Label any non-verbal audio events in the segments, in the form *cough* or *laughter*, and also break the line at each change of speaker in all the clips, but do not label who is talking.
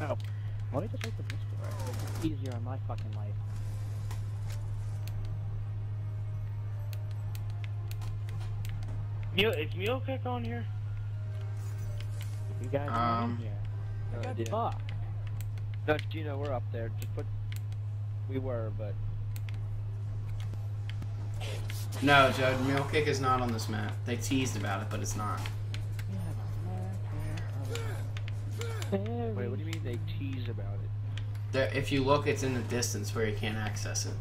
moment. Oh, let me just open this door. It's easier on my fucking life.
Mule, is Mule Kick on here?
You guys are
Um,
in here.
No
Good
idea.
fuck.
No, Gino, we're up there. Just put. We were, but
No, Joe, Mule Kick is not on this map. They teased about it, but it's not.
What do you mean they tease about it?
There, if you look, it's in the distance where you can't access it.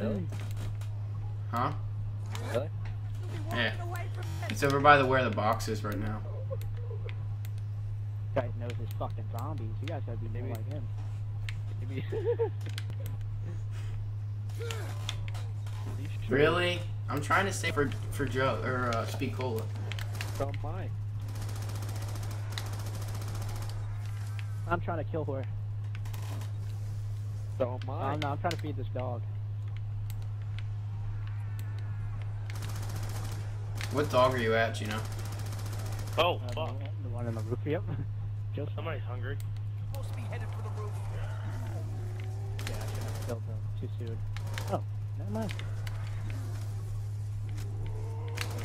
Really?
Huh?
Really?
Yeah. It's over by the where the box is right now.
guy knows his fucking zombies. You guys gotta be more
Maybe-
like him.
Maybe. *laughs*
Really? I'm trying to say for for Joe or uh, Speed Cola.
So am I.
I'm trying to kill her.
So am I.
Oh no, I'm trying to feed this dog.
What dog are you at, Gino?
Oh,
Uh,
fuck.
the, the one in the roof. Yep. *laughs* Just
Somebody's hungry.
Supposed to be headed for the roof.
yeah, I should have killed them too soon. Oh, never mind.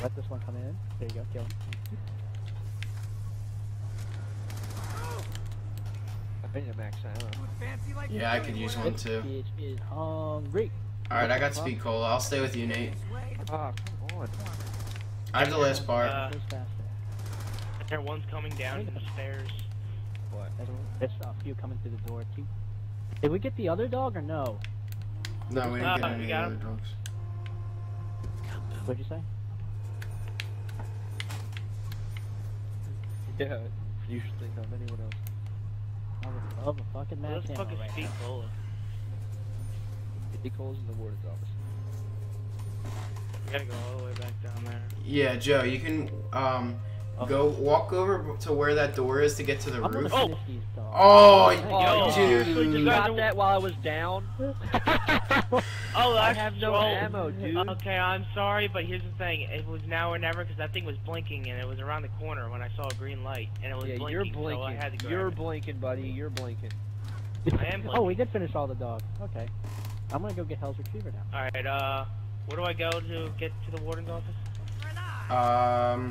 Let this one come in. There you go, kill him.
I need a max ammo.
Doing fancy like
Yeah, I could use one too.
bitch.
All right, I got Speed Cola. I'll stay with you, Nate.
Ah, come on.
I have the last part.
Uh, There, one's coming down the stairs.
What?
There's, there's a few coming through the door too. Did we get the other dog or no?
No, we didn't
Uh,
get
you
any
got
other
him?
dogs.
What'd you say?
Yeah. Usually not anyone else.
I would love a fucking
Well,
match
let's fucking
right
speed
now.
cola.
Nicole's in the warden's office.
We gotta go all the way back down there.
Yeah, Joe, you can um
Oh.
go walk over to where that door is to get to the
I'm
roof.
Oh.
finish these dogs.
Oh,
Yo,
dude.
you
You got that while I was down? *laughs*
Oh,
I have no
oh,
ammo, dude.
Okay, I'm sorry, but here's the thing. It was now or never because that thing was blinking and it was around the corner when I saw a green light and it was
Yeah,
blinking.
you're
So I had to
blinking. You're
it.
blinking, buddy. You're blinking.
I am *laughs*
oh, we did finish all the dogs. Okay. I'm gonna go get Hell's Retriever now.
All right. Uh, where do I go to get to the warden's office?
Um,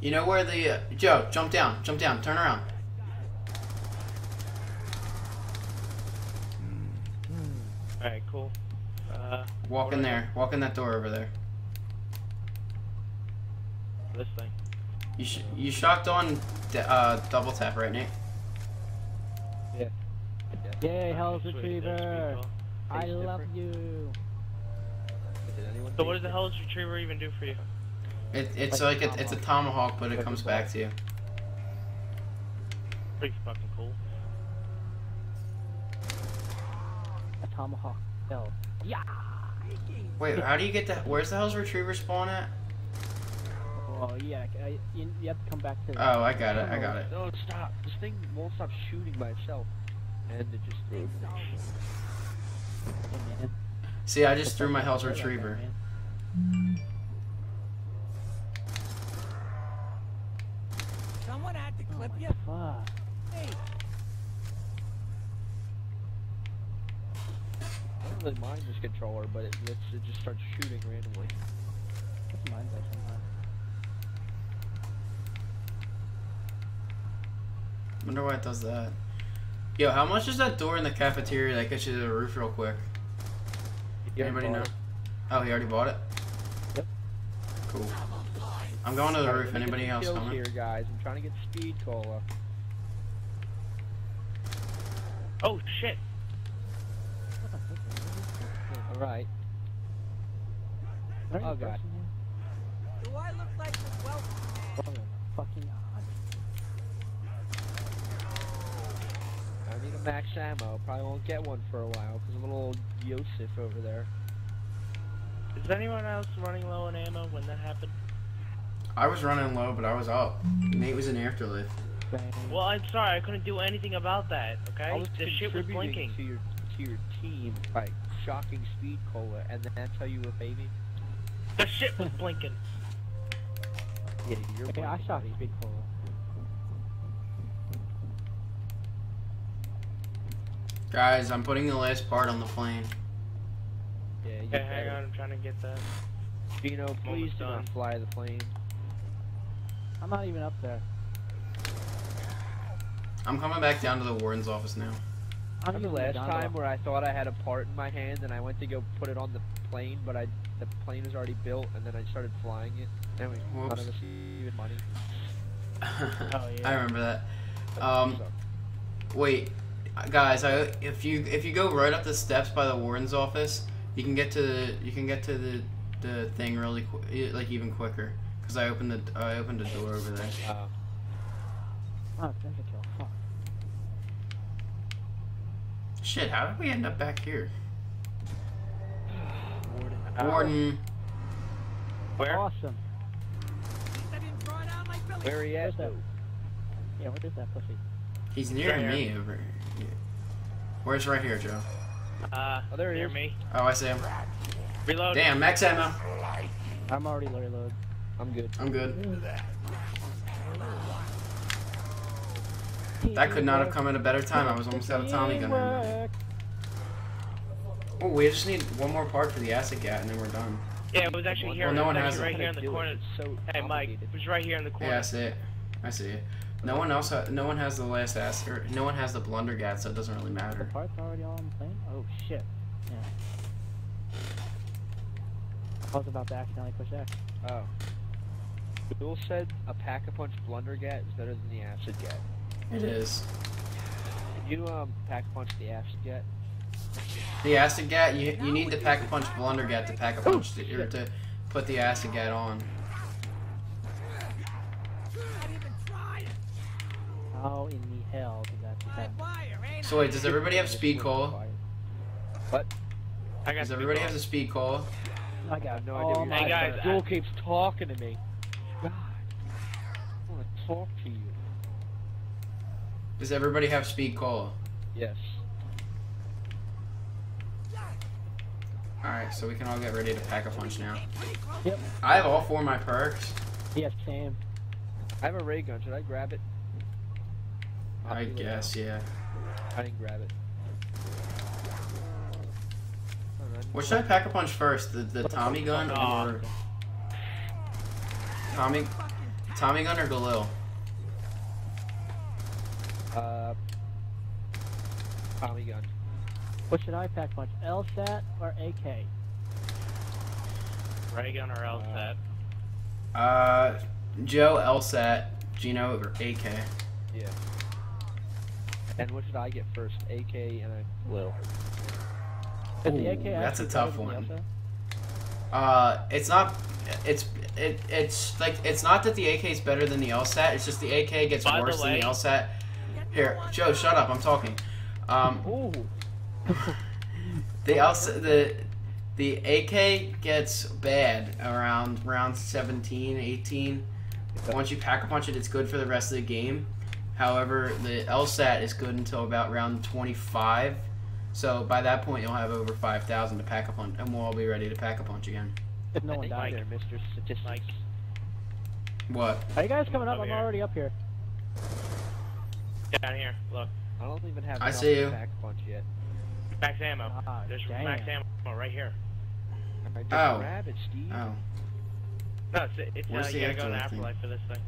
you know where the uh, Joe? Jump down, jump down, turn around.
All right, cool. Uh,
Walk in there. Walk in that door over there.
this thing.
You sh- you shocked on d- uh, double tap right, Nate? Yeah.
Yay, Hell's Retriever! I love
different.
you.
Did
So what does the Hell's Retriever even do for you?
It, it's
Like
like
a
a, it's a tomahawk, but it comes back to you.
Pretty fucking cool.
Tomahawk. Hell. Yeah!
Wait, how do you get that? Where's the hell's retriever spawn at?
Oh, yeah. I, you, you have to come back to the.
Oh, I got it. I got it.
No, stop. This thing won't stop shooting by itself. And it just threw.
Hey, man.
See, I just threw my hell's retriever.
Someone had to clip oh,
What
you.
fuck?
Hey,
I don't really mind this controller, but it, it's, it just starts shooting randomly.
That's mine, though, sometimes.
Wonder why it does that. Yo, how much is that door in the cafeteria that gets you to the roof real quick? Anybody
haven't
know?
bought
Oh, he already bought it?
Yep.
Cool. I'm going to
it.
the roof.
let me get
Anybody else coming?
here, guys. I'm trying to get speed cola.
Oh shit!
Alright.
Where
Oh, God.
do I look like the wealthy man?
Oh, fucking odd.
I need a max ammo. Probably won't get one for a while because of little Yosef over there.
Is anyone else running low on ammo when that happened?
I was running low, but I was up. Nate was in afterlife.
Well, I'm sorry, I couldn't do anything about that. Okay,
I was
the shit was
contributing
blinking
to your team by shocking Speed Cola, and then that's how you were baby?
The shit was blinking.
yeah, you're
okay,
blinking.
I
shot
Speed Cola.
Guys, I'm putting the last part on the plane.
Yeah, you
hey, hang on, I'm trying to get that.
Vino, please do not fly the plane.
I'm not even up there.
I'm coming back down to the warden's office now.
I'm
Remember last
gondola.
time where I thought I had a part in my hand and I went to go put it on the plane, but I the plane was already built and then I started flying it. Then we none
Whoops.
of us even money. *laughs*
Oh, yeah.
I remember that. Um, Wait, guys, I if you if you go right up the steps by the warden's office, you can get to the you can get to the the thing really qu- like even quicker. Cause I opened the I opened a door over there.
uh,
Oh, there's a kill. Fuck.
Shit, how did we end up back here?
Ow.
Warden,
Where?
Awesome.
I didn't draw it out like Billy.
where he at?
Where's that?
though?
Yeah, what is that pussy?
he's near
Right
me over. Here. Where's right here, Joe?
Uh,
Oh, there he
near
is.
me.
Oh, I see him.
Reload.
Damn, max ammo.
I'm already reload.
I'm good.
I'm good. That could not have come at a better time. I was almost out of Tommy gun. ammo. Oh, we just need one more part for the acid gat, and then we're done.
Yeah, it was actually here.
Well, no one
actually
has it.
right here in the corner.
So
Hey, Mike, it was right here in the corner.
Yeah, I see it. I see it. No one else. Ha- no one has the last acid. Or no one has the blunder gat, so it doesn't really matter.
The
matter.
part's already on the plane? Oh, shit. Yeah. I was about to accidentally push X.
Oh. Bill said a pack a punch blunder gat is better than the acid gat.
It is.
Can you um pack a punch the acid gat?
The acid gat. You you need the pack a punch blunder gat to pack a punch to, or to put the acid gat on.
Not even trying.
How in the hell did that happen?
So wait, does everybody have speed call?
What?
I got
Does everybody have the speed cola?
I
I
got
no idea what
my
Hey,
you're
guys,
turns.
I-
Joel keeps talking to me. God. I want to talk to you.
Does everybody have speed cola?
Yes.
All right, so we can all get ready to pack a punch now.
Yep.
I have all four of my perks.
Yes, same.
I have a ray gun. Should I grab it? I'll
I
it
guess, yeah.
I didn't grab it. Alright.
What should I pack a punch first? The the Tommy gun or Tommy Tommy gun or Galil?
Uh, Tommy gun.
What should I pack punch? LSAT or AK?
Ray gun or else
Uh.
Uh, Joe LSAT, Gino or AK.
Yeah. And what should I get first? AK and a Lil.
Is the
Ooh,
AK
that's a tough
better than the
one. Uh, it's not. It's it it's like it's not that the AK is better than the LSAT. It's just the AK gets
By the
worse than
way-
the LSAT. Here, Joe, shut up. I'm talking. Um,
Ooh.
the LSAT, the the AK gets bad around round 17, 18. Once you pack a punch it, it's good for the rest of the game. However, the LSAT is good until about round 25. So by that point, you'll have over 5,000 to pack a punch, and we'll all be ready to pack a punch again.
If no one
think
dies.
there, Mr. Statistics.
What?
Are you guys coming up?
Over
I'm already up here.
Down here. Look.
I don't even have
I
enough
see
to
you.
pack punch yet.
Max ammo.
Ah,
There's
damn.
max ammo right here.
I
Oh.
grab it, Steve.
Oh.
No, it's, it's uh,
Where's the
you gotta go to
afterlife thing?
afterlife for this thing.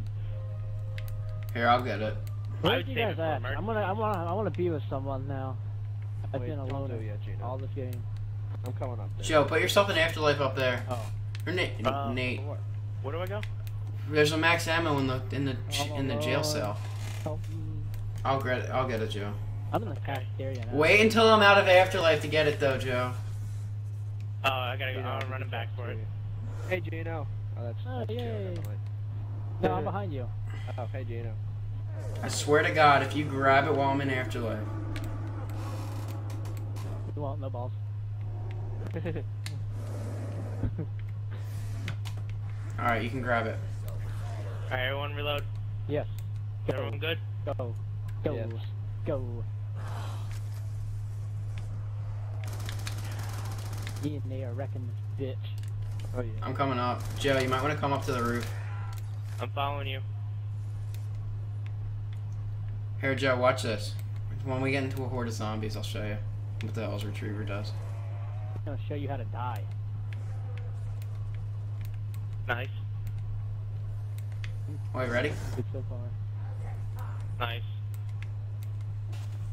Here, I'll get it.
Where
you guys at? I'm gonna, I want, I want to be with someone now. I've
Wait,
been alone
do yet, Gino.
all this game.
I'm coming up there.
Joe, put yourself in afterlife up there.
Oh.
Or Nate.
Um,
Nate.
Where do I go?
There's a max ammo in the in the in the jail cell.
Help me.
I'll get it. I'll get it, Joe.
I'm in the cafeteria now.
Wait until I'm out of afterlife to get it, though, Joe.
Oh, I gotta go.
Gino,
I'm running back for it.
Hey, Gino. Oh, that's,
Oh,
that's Joe.
yay.
Never.
No, I'm behind you.
Oh, hey, Gino.
I swear to God, if you grab it while I'm in afterlife,
You won't, no balls. *laughs*
all right, you can grab it.
Alright, everyone reload.
Yes.
Is everyone good?
Go. Go.
Yes.
Go. You and they are wrecking this bitch.
Oh, yeah.
I'm coming up. Joe, you might want to come up to the roof.
I'm following you.
Here, Joe, watch this. When we get into a horde of zombies, I'll show you what the Hell's Retriever does.
I'm gonna show you how to die.
Nice.
Wait, ready?
Good so far.
Nice.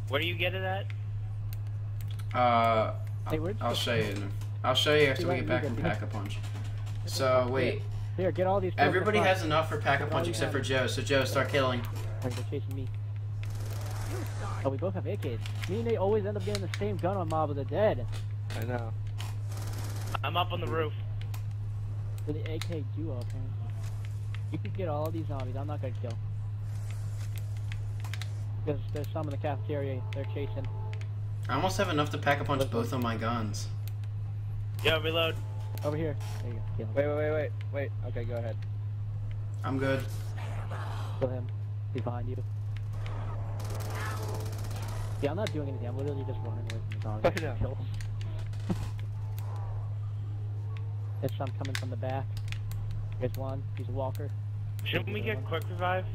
Where do you get it at?
Uh,
Hey, where'd
I'll show you. I'll show you after we get back
good,
from. Pack a Punch. So wait,
Here, get all these.
everybody has enough for
Pack-a-Punch
except for Joe. So Joe, start killing.
They're chasing me. Oh, we both have AKs. Me and they always end up getting the same gun on Mob of the Dead.
I know.
I'm up on the roof.
For the AK duo, apparently. You could get all these zombies. I'm not gonna kill. Because there's some in the cafeteria. They're chasing.
I almost have enough to pack a punch both of my guns.
Yo, reload.
Over here. There you go.
Wait, wait, wait, wait, wait. Okay, go ahead.
I'm good.
Kill him. He's behind you. Yeah, I'm not doing anything. I'm literally just running away from the zombies.
I know.
Kill 'em. There's some coming from the back. There's one. He's a walker.
Shouldn't we get quick revive?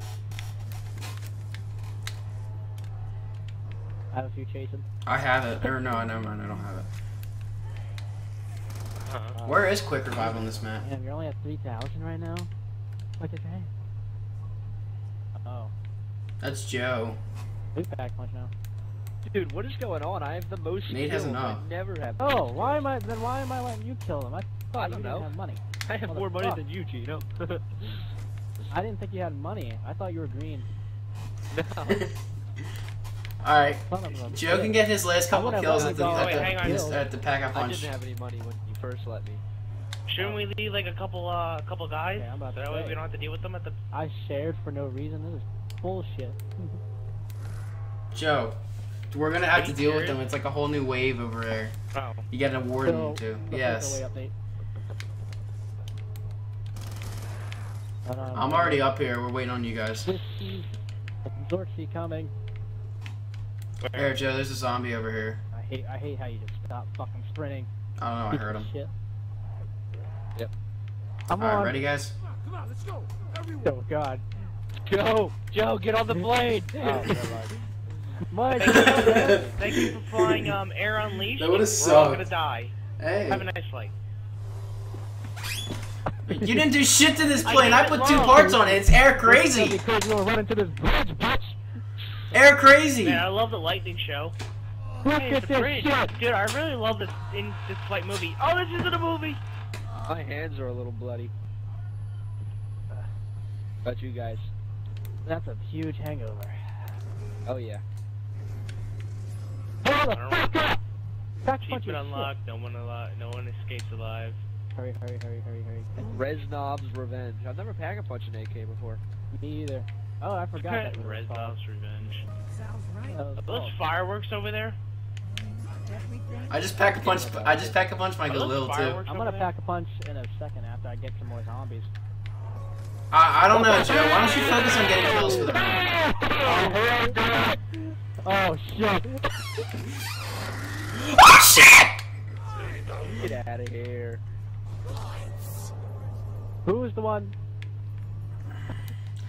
Have a few chasing.
I have it. Or no, *laughs* never mind. I don't have it.
Uh,
Where is Quick Revive on this map?
Damn, you're only at 3,000 right now? What the heck? Oh.
That's Joe.
Move back much now.
Dude, what is going on? I have the most
Nate has
kills.
enough.
I never have.
Oh, why am I, then why am I letting you kill him? I thought
I
you
don't
didn't
know.
have money. *laughs*
I have more money
Motherfucker.
than you, Gino. *laughs*
I didn't think you had money. I thought you were green.
no.
Alright.
Son of
Joe can get his last couple kills at the, at, the,
hang on.
his- at the Pack a
I
Punch.
I didn't have any money when you first let me.
Shouldn't we leave like a couple, uh, couple guys?
Okay, I'm about
so that way we don't have to deal with them at the.
I shared for no reason. This is bullshit.
Joe, we're gonna have
Are
to
you
deal with them. It's like a whole new wave over there.
Oh.
You get an warden
So,
too.
let's make our
Yes.
way up, Nate. Hold on,
I'm already up here. We're waiting on you guys.
Whiskey. Zorksy coming.
Here, Joe, there's a zombie over here.
I hate I hate how you just stop fucking sprinting.
I don't know, I heard him.
Shit.
Yep.
I'm
Alright,
on.
ready, guys?
Come on, let's go. Everyone.
Oh god.
Joe, Joe, get on the plane. *laughs*
Oh, never mind. Mike, *laughs*
Thank you, for flying um, Air Unleashed.
That would've sucked.
We're all gonna die.
Hey.
Have a nice flight.
You didn't do shit to this plane. I,
did it
put two parts on it. It's air crazy.
Because you were running to this bridge, bitch.
Air crazy.
Man, I love the lightning show.
Look
Hey,
at
it's
this
bridge.
shit.
Dude, I really love this in this flight movie. Oh, this isn't a movie.
My hands are a little bloody. About you guys.
That's a huge hangover.
Oh yeah.
Hold the fuck up! Back punch
Achievement
your
unlocked. No one alive. No one escapes alive.
shit. Hurry, hurry, hurry, hurry, hurry.
Reznov's Revenge. I've never pack a punch an AK before.
Me either. Oh, I forgot that. was
Red
called.
Bob's Revenge.
Sounds right.
Are those fireworks over there?
I just pack a punch. I just pack a punch my
Are those
Galil too.
I'm gonna pack a punch in a second after I get some more zombies.
I, I don't know, Joe. Why don't you focus on getting kills for the round? *laughs*
Oh shit!
Oh shit!
Get out of here.
Who was the one?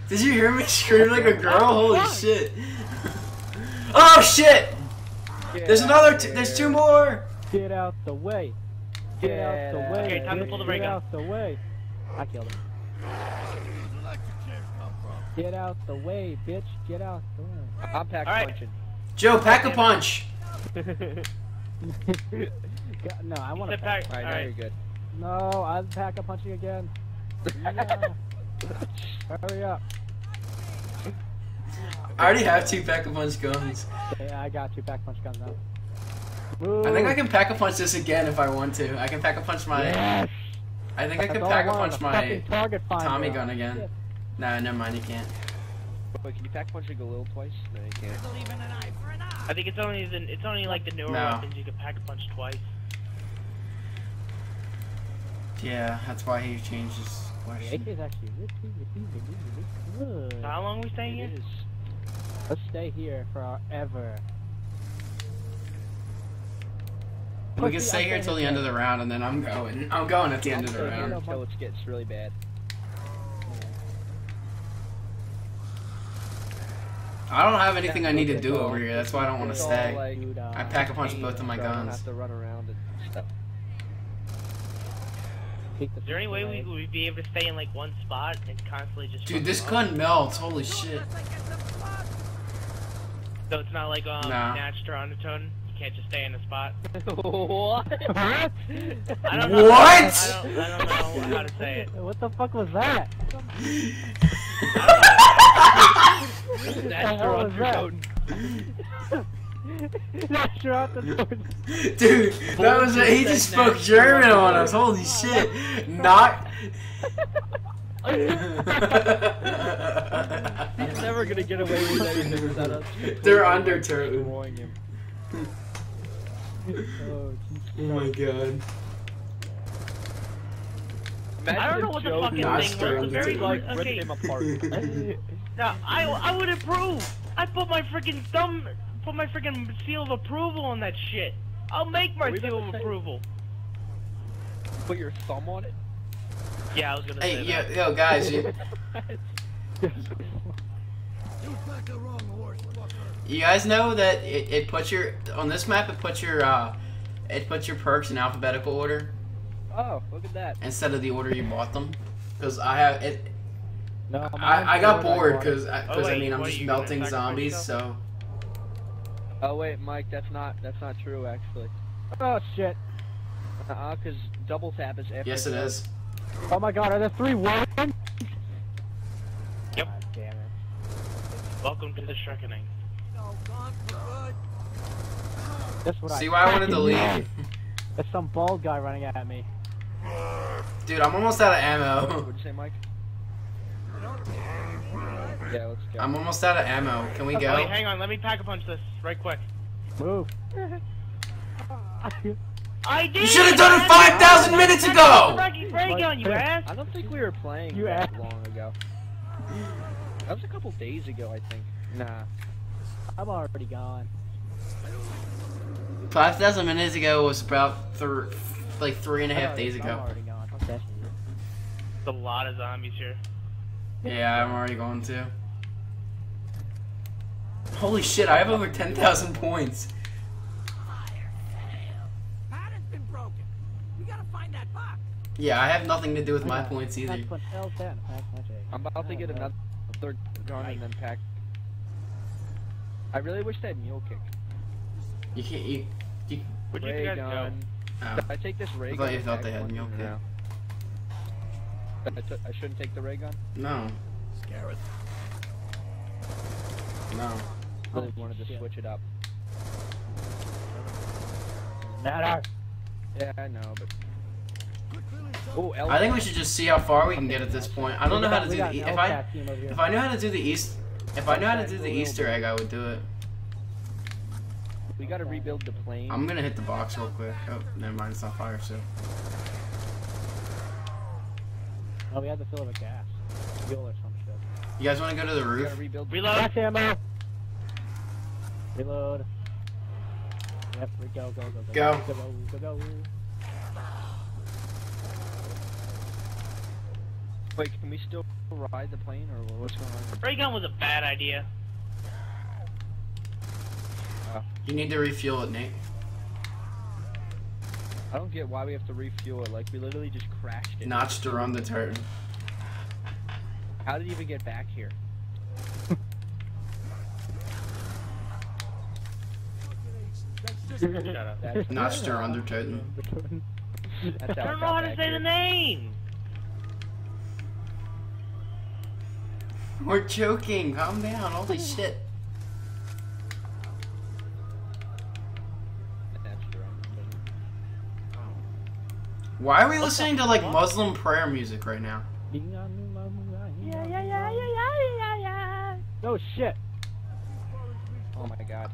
Did you hear me *laughs* scream like a girl? Holy shit! *laughs* Oh shit!
Get
There's another. T- there's two more.
Get out the way! Get
Get
out the way!
Okay, time to pull the
Get
ray gun.
out the way! I killed him. Get out the way, bitch! Get out the way.
I'm pack
All right.
punching.
Joe, pack a punch. *laughs*
No, I want to
Sit
pack.
back.
Alright, now
Alright.
you're good.
No, I'm pack a punching again. Yeah. Hurry up!
I already have two pack a punch guns.
Okay, I got two pack a punch guns now.
I think I can pack a punch this again if I want to. I can pack a punch my.
Yes.
I think I
That's
can
all
pack a punch my
target finder.
Tommy gun again.
Shit.
No, never mind. You can't.
Wait, can you pack a punch a Galil twice? No, you can't.
Still even an eye for an eye.
I think it's only the it's only like the newer
No.
weapons you can pack a punch twice.
Yeah, that's why he changed his
The AK
question.
actually really, really, really, really good.
So how long are we staying here?
Let's stay here forever.
We can stay here till the end of the round, and then I'm going. I'm going at the end of the round.
Until it gets really bad.
I don't have anything I need to do over here. That's why I don't want to stay.
like,
Dude,
I pack a punch
pain,
both of my
so I don't
guns.
have to run around and stuff.
take the
Is there any way we
away.
would be able to stay in like one spot and constantly just?
Dude, this
them up?
gun melts. Holy shit.
So it's not like um
Nah.
Nacht der Untoten. You can't just stay in a spot. *laughs*
what? *laughs*
I don't know.
What?
I don't, I don't know how to say it.
What the fuck was that?
That's *laughs*
hell
your
was that?
Undertone. *laughs*
Not sure out the door.
Dude, that was a, he just spoke German on us. Holy shit. Not. *laughs*
He's never gonna get away with anything without us. *laughs*
They're undertone.
destroying him.
Oh,
Oh my god.
Imagine
I don't know what the fucking
Not
thing was. It's
the
very
like
okay.
ripped him apart.
Now, I I would approve. I put my freaking thumb, put my freaking seal of approval on that shit. I'll make my seal of approval.
Put your thumb on it.
Yeah, I was gonna
Hey,
say
yo,
that.
yo, guys, you,
You picked the wrong horse, fucker.
you guys know that it, it puts your on this map. It puts your uh, it puts your perks in alphabetical order
Oh, look at that.
instead of the order you bought them. Because I have it.
No,
I, I got
the one
bored
wanted.
because
Oh,
because I mean I'm just melting zombies. So
Oh wait, Mike, that's not that's not true actually.
Oh shit!
Uh, cause double tap is after.
yes, it is.
Oh my god, are there three ones?
Yep.
God damn it.
Welcome to the Shreckening.
No, gone good.
That's what I
See why I wanted to *laughs* leave,
meant. There's some bald guy running at me.
dude. I'm almost out of ammo.
What'd you say, Mike? Yeah, let's go.
I'm almost out of ammo. Can we
Oh,
go?
wait, hang on. Let me pack a punch this right quick.
Move. *laughs*
I did.
You should have done it 5,000 minutes ago!
Rocky's ray gun, you ass.
I don't think we were playing
You
that
ass-
long ago. That was a couple days ago, I think.
nah. I'm already gone.
Five thousand minutes ago was about th- like three and a half days
already- I'm
ago.
already gone. Fuck that
a lot of zombies here.
Yeah, I'm already going to. Holy shit! I have over ten thousand points.
Pattern's been broken. We gotta find that box.
Yeah, I have nothing to do with my points either.
That's what L10. Pack punch eight.
I'm about to get another third gun and then pack. I really wish they had mule kick.
You can't. You. you
Where'd you
Ray
guys go?
oh.
I take this ray
I thought you thought they had
punch
mule
in
kick.
Now. I, I shouldn't take the ray gun.
No.
Gareth.
No.
I really wanted to
shit.
switch it up.
Matter.
Yeah, I know, but
Quit feeling so
oh, L
I think we should just see how far we can get at this point. I don't know how to do the. e- If I if I knew how to do the east, if I knew how to do the Easter egg, I would do it.
we gotta rebuild the plane.
I'm gonna hit the box real quick. Oh, never mind. It's not fire. So.
Oh, we have to fill it with gas. Fuel or some shit.
You guys want to go to the roof?
rebuild.
Reload.
Gas ammo. Reload. Yep, we go, go, go, go,
Go.
go, go, go, go.
Wait, can we still ride the plane or what's going on?
Ray gun was a bad idea.
You need to refuel it, Nate.
I don't get why we have to refuel it. Like we literally just crashed it.
Notch to run the turret.
How did it even get back here?
That's just
Shut up.
That's,
Notch to run the turret.
that's
I don't know how to say the name.
We're joking. Calm down. Holy shit. Why are we listening to like Muslim prayer music right now?
Yeah, yeah, yeah, yeah, yeah, yeah, yeah. Oh shit.
Oh my god.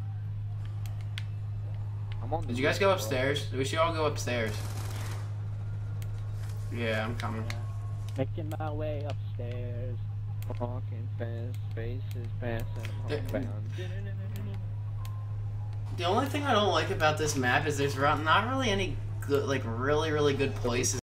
I'm on.
Did you guys
roof,
go
bro.
upstairs? We should all go upstairs. Yeah, I'm coming.
Making my way upstairs.
Walking fast, faces passing. Homebound.
The only thing I don't like about this map is there's not really any good, like really, really good places